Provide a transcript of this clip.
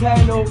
Hello